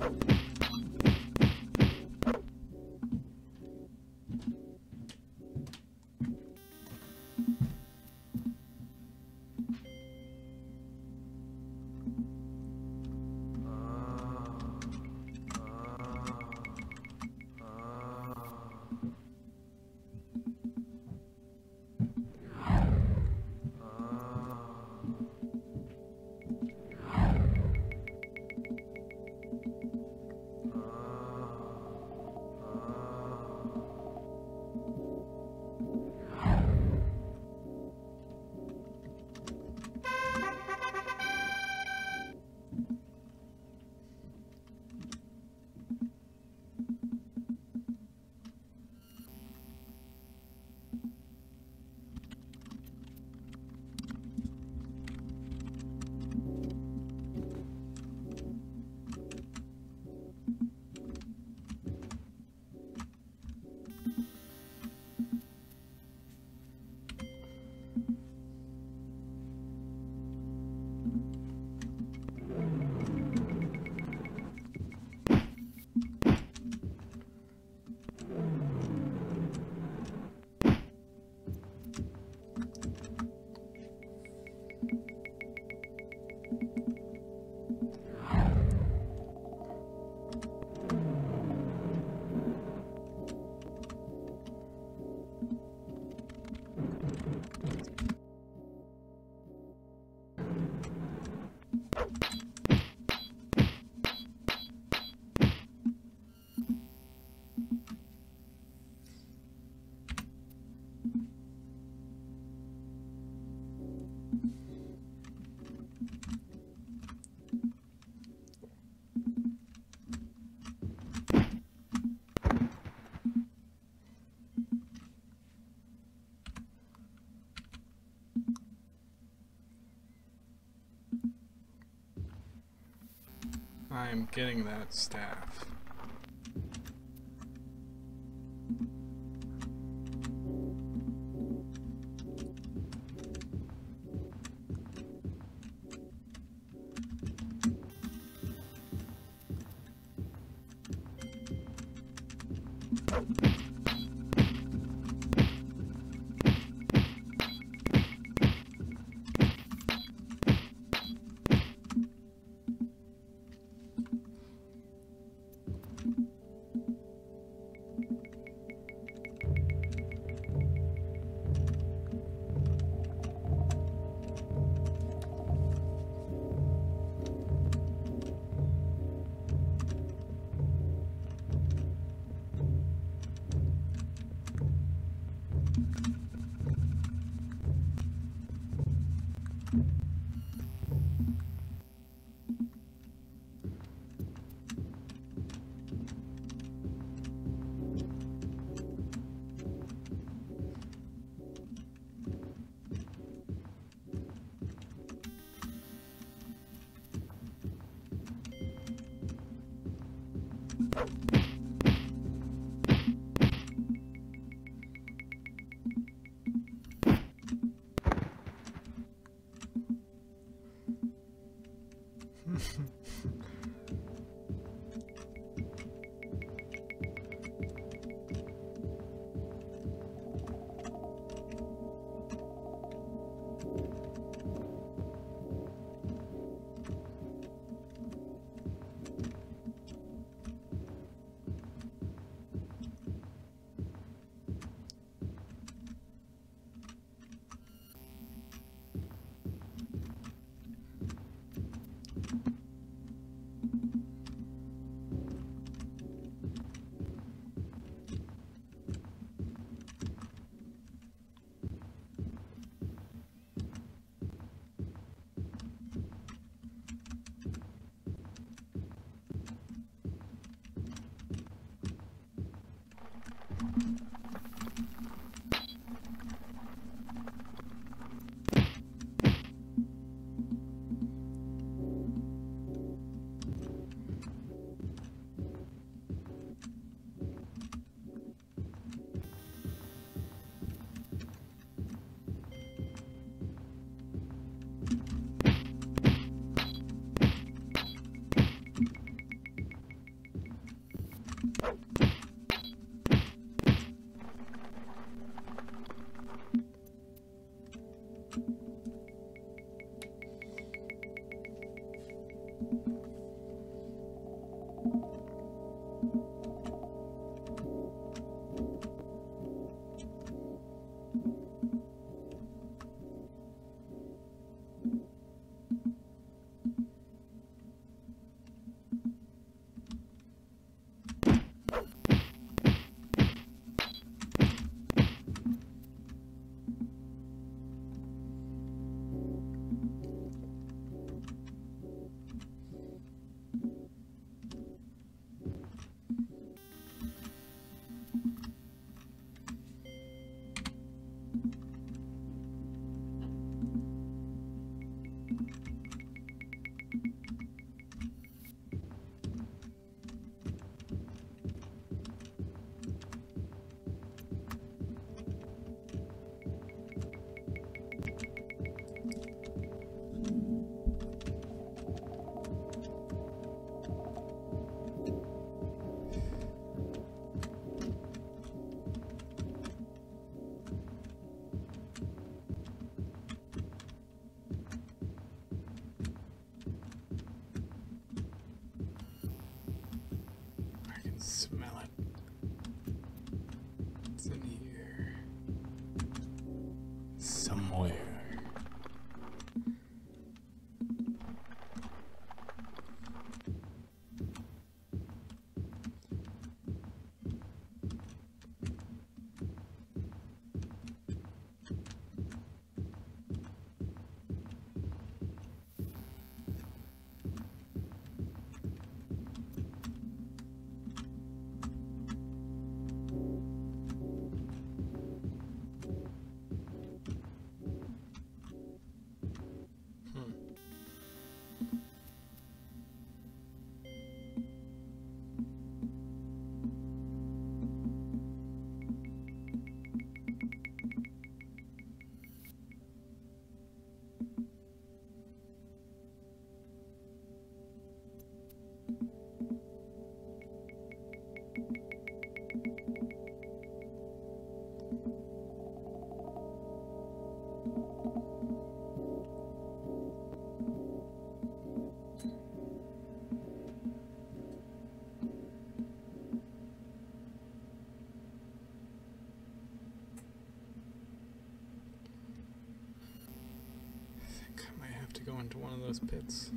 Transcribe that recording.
you I'm getting that staff. One of those pits.